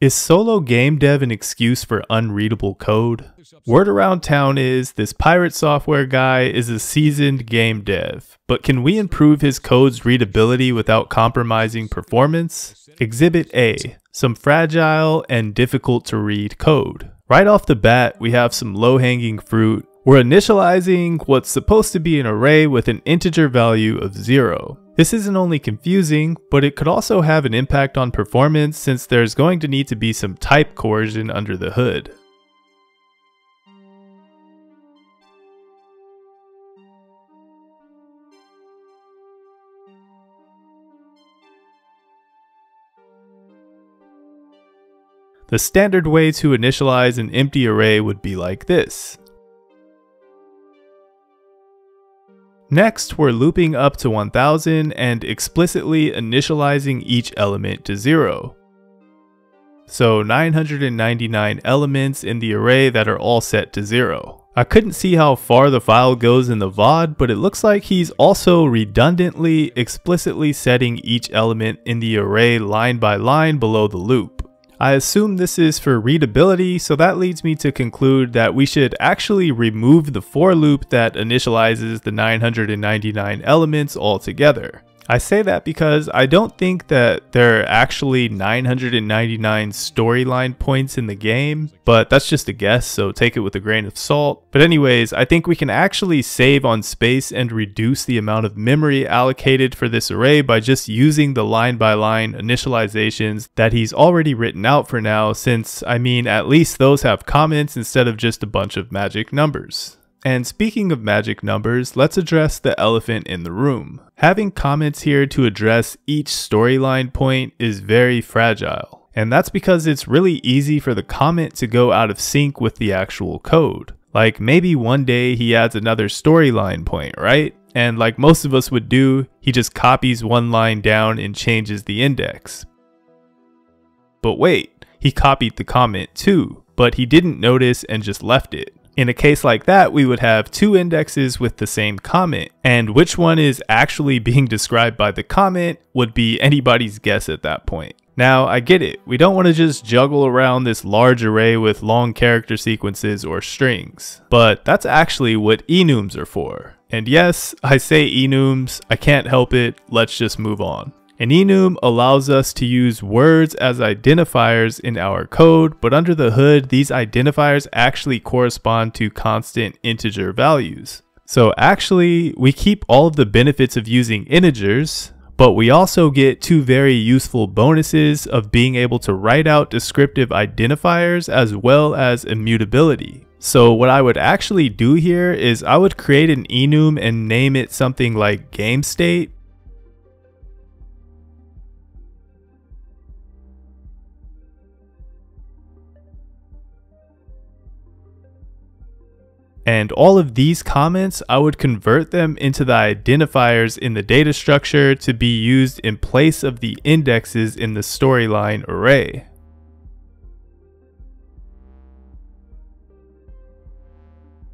Is solo game dev an excuse for unreadable code? Word around town is this pirate software guy is a seasoned game dev, but can we improve his code's readability without compromising performance? Exhibit A, some fragile and difficult to read code. Right off the bat, we have some low hanging fruit. We're initializing what's supposed to be an array with an integer value of zero. This isn't only confusing, but it could also have an impact on performance since there's going to need to be some type coercion under the hood. The standard way to initialize an empty array would be like this. Next, we're looping up to 1000 and explicitly initializing each element to 0. So 999 elements in the array that are all set to 0. I couldn't see how far the file goes in the VOD, but it looks like he's also redundantly explicitly setting each element in the array line by line below the loop. I assume this is for readability, so that leads me to conclude that we should actually remove the for loop that initializes the 999 elements altogether. I say that because I don't think that there are actually 999 storyline points in the game, but that's just a guess, so take it with a grain of salt. But anyways, I think we can actually save on space and reduce the amount of memory allocated for this array by just using the line by line initializations that he's already written out for now, since, I mean, at least those have comments instead of just a bunch of magic numbers. And speaking of magic numbers, let's address the elephant in the room. Having comments here to address each storyline point is very fragile. And that's because it's really easy for the comment to go out of sync with the actual code. Like maybe one day he adds another storyline point, right? And like most of us would do, he just copies one line down and changes the index. But wait, he copied the comment too, but he didn't notice and just left it. In a case like that, we would have two indexes with the same comment, and which one is actually being described by the comment would be anybody's guess at that point. Now, I get it, we don't want to just juggle around this large array with long character sequences or strings, but that's actually what enums are for. And yes, I say enums, I can't help it, let's just move on. An enum allows us to use words as identifiers in our code, but under the hood, these identifiers actually correspond to constant integer values. So actually, we keep all of the benefits of using integers, but we also get two very useful bonuses of being able to write out descriptive identifiers as well as immutability. So what I would actually do here is I would create an enum and name it something like game state And all of these comments, I would convert them into the identifiers in the data structure to be used in place of the indexes in the storyline array.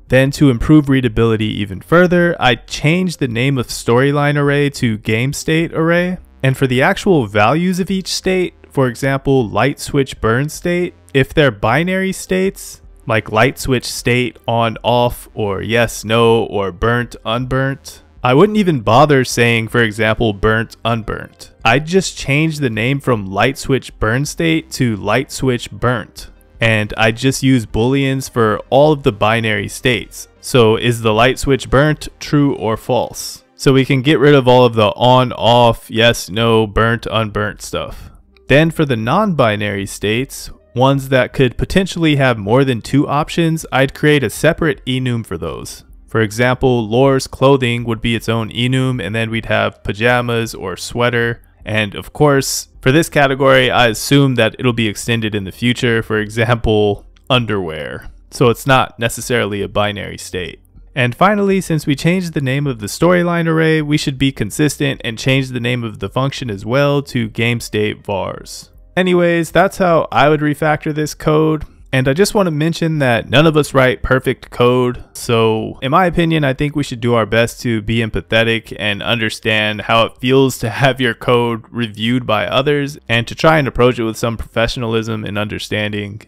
Then to improve readability even further, I changed the name of storyline array to game state array. And for the actual values of each state, for example, light switch burn state, if they're binary states, like light switch state on off or yes no or burnt unburnt. I wouldn't even bother saying for example burnt unburnt. I'd just change the name from light switch burn state to light switch burnt. And I'd just use booleans for all of the binary states. So is the light switch burnt, true or false? So we can get rid of all of the on, off, yes, no, burnt, unburnt stuff. Then for the non-binary states, ones that could potentially have more than two options, I'd create a separate enum for those. For example, Lore's clothing would be its own enum, and then we'd have pajamas or sweater. And of course, for this category, I assume that it'll be extended in the future, for example, underwear. So it's not necessarily a binary state. And finally, since we changed the name of the storyline array, we should be consistent and change the name of the function as well to GameState vars. Anyways, that's how I would refactor this code. And I just want to mention that none of us write perfect code. So, in my opinion, I think we should do our best to be empathetic and understand how it feels to have your code reviewed by others and to try and approach it with some professionalism and understanding.